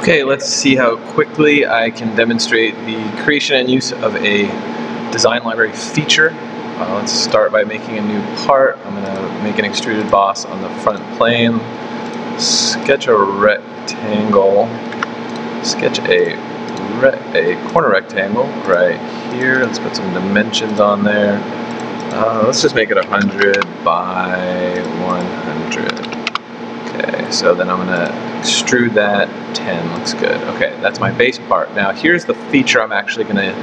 Okay, let's see how quickly I can demonstrate the creation and use of a design library feature. Uh, let's start by making a new part. I'm going to make an extruded boss on the front plane, sketch a rectangle, sketch a, a corner rectangle right here. Let's put some dimensions on there. Uh, let's just make it 100 by 100. Okay, so then I'm gonna extrude that 10, looks good. Okay, that's my base part. Now here's the feature I'm actually gonna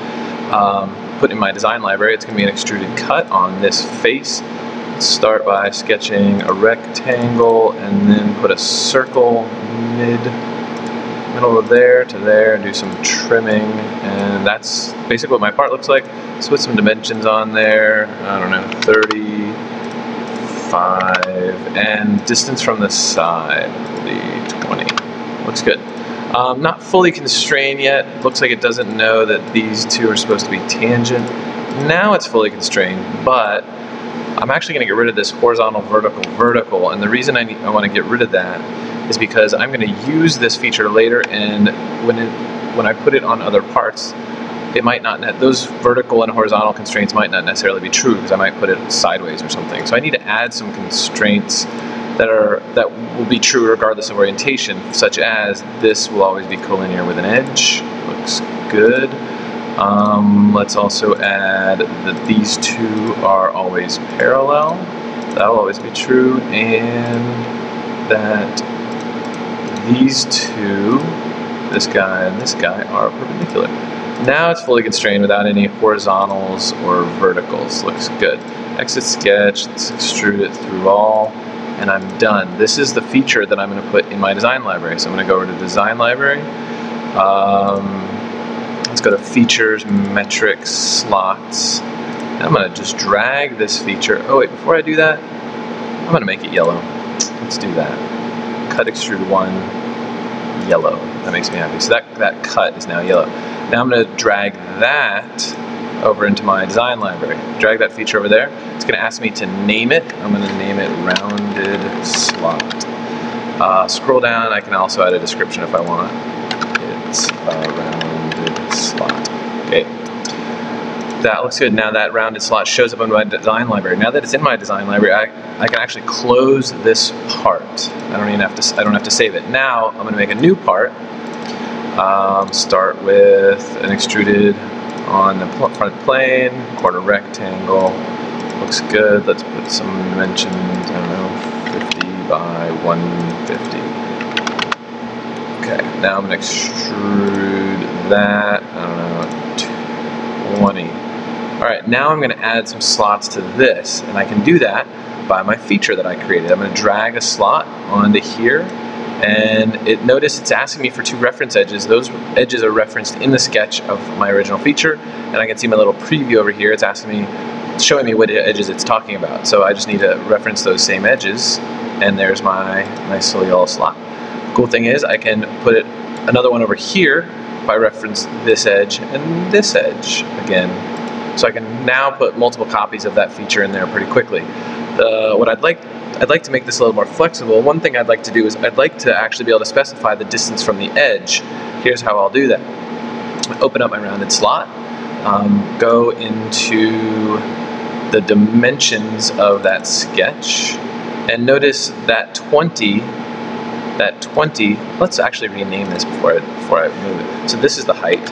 um, put in my design library. It's gonna be an extruded cut on this face. Let's start by sketching a rectangle and then put a circle mid middle of there to there and do some trimming and that's basically what my part looks like. Let's put some dimensions on there, I don't know, 30, 5, and distance from the side be 20. Looks good. Um, not fully constrained yet. Looks like it doesn't know that these two are supposed to be tangent. Now it's fully constrained, but I'm actually going to get rid of this horizontal, vertical, vertical, and the reason I, need, I want to get rid of that is because I'm going to use this feature later, and when it, when I put it on other parts, it might not, those vertical and horizontal constraints might not necessarily be true because I might put it sideways or something. So I need to add some constraints that are that will be true regardless of orientation, such as this will always be collinear with an edge. Looks good. Um, let's also add that these two are always parallel. That will always be true. And that these two, this guy and this guy, are perpendicular. Now it's fully constrained without any horizontals or verticals. Looks good. Exit sketch, let's extrude it through all, and I'm done. This is the feature that I'm going to put in my design library. So I'm going to go over to design library. Um, let's go to features, metrics, slots. I'm going to just drag this feature. Oh wait, before I do that, I'm going to make it yellow. Let's do that. Cut extrude one, yellow. That makes me happy. So that, that cut is now yellow. Now I'm going to drag that over into my design library. Drag that feature over there. It's going to ask me to name it. I'm going to name it rounded slot. Uh, scroll down. I can also add a description if I want. It's a rounded slot. Okay. That looks good. Now that rounded slot shows up in my design library. Now that it's in my design library, I, I can actually close this part. I don't even have to. I don't have to save it. Now I'm going to make a new part um, start with an extruded on the front plane, corner rectangle. Looks good. Let's put some dimensions, I don't know, 50 by 150. Okay, now I'm going to extrude that, I don't know, 20. Alright, now I'm going to add some slots to this, and I can do that by my feature that I created. I'm going to drag a slot onto here, and it notice it's asking me for two reference edges. Those edges are referenced in the sketch of my original feature, and I can see my little preview over here. It's asking me, showing me what edges it's talking about. So I just need to reference those same edges, and there's my nice little yellow slot. Cool thing is I can put it another one over here if I reference this edge and this edge again. So I can now put multiple copies of that feature in there pretty quickly. The, what I'd like I'd like to make this a little more flexible. One thing I'd like to do is I'd like to actually be able to specify the distance from the edge. Here's how I'll do that. Open up my rounded slot, um, go into the dimensions of that sketch, and notice that 20, that 20, let's actually rename this before I, before I move it. So this is the height.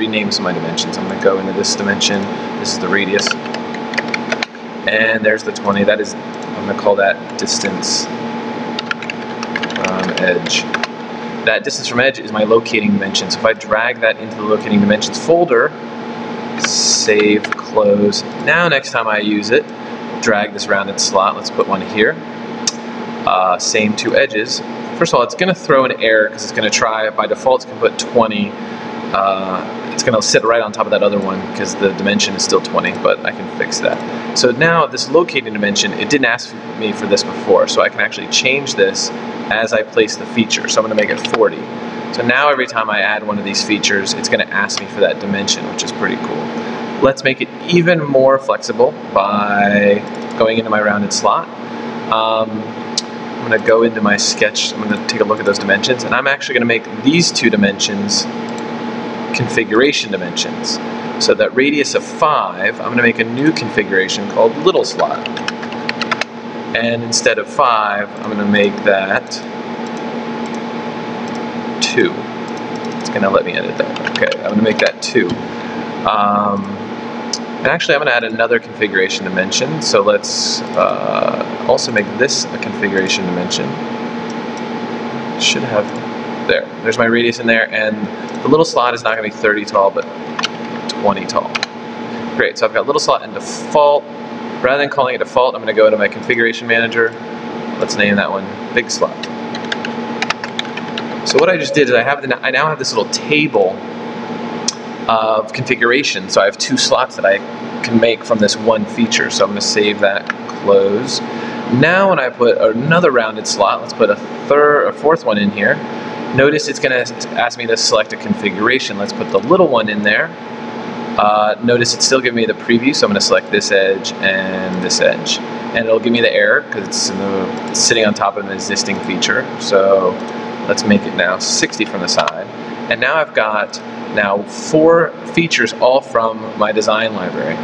Rename some of my dimensions. I'm going to go into this dimension. This is the radius. And there's the 20. That is I'm going to call that distance from edge. That distance from edge is my locating dimension. So if I drag that into the locating dimensions folder, save, close. Now next time I use it, drag this rounded slot. Let's put one here. Uh, same two edges. First of all, it's going to throw an error because it's going to try, by default, it's going to put 20 uh, it's going to sit right on top of that other one because the dimension is still 20, but I can fix that. So now this locating dimension, it didn't ask me for this before, so I can actually change this as I place the feature. So I'm going to make it 40. So now every time I add one of these features, it's going to ask me for that dimension, which is pretty cool. Let's make it even more flexible by going into my rounded slot. Um, I'm going to go into my sketch, I'm going to take a look at those dimensions, and I'm actually going to make these two dimensions configuration dimensions. So that radius of 5, I'm going to make a new configuration called little slot. And instead of 5, I'm going to make that 2. It's going to let me edit that. Okay, I'm going to make that 2. Um, and actually, I'm going to add another configuration dimension. So let's uh, also make this a configuration dimension. Should have, there. There's my radius in there, and the little slot is not going to be 30 tall, but 20 tall. Great, so I've got little slot and default. Rather than calling it default, I'm going to go to my configuration manager. Let's name that one big slot. So what I just did is I have the, I now have this little table of configuration. So I have two slots that I can make from this one feature. So I'm going to save that, close. Now when I put another rounded slot, let's put a third, a fourth one in here. Notice it's going to ask me to select a configuration. Let's put the little one in there. Uh, notice it's still giving me the preview, so I'm going to select this edge and this edge. And it'll give me the error because it's, sitting on top of an existing feature. So let's make it now 60 from the side. And now I've got now four features all from my design library.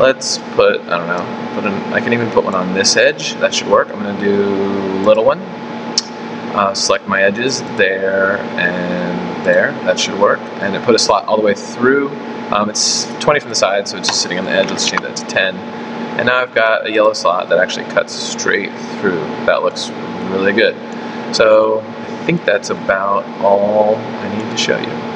Let's put, I don't know, put an, I can even put one on this edge. That should work. I'm going to do little one. Uh, select my edges there and there. That should work. And it put a slot all the way through. Um, it's 20 from the side, so it's just sitting on the edge. Let's change that to 10. And now I've got a yellow slot that actually cuts straight through. That looks really good. So I think that's about all I need to show you.